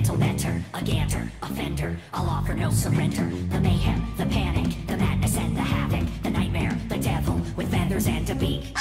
mental mentor, a ganter, offender. I'll offer no surrender. The mayhem, the panic, the madness and the havoc, the nightmare, the devil with feathers and a beak.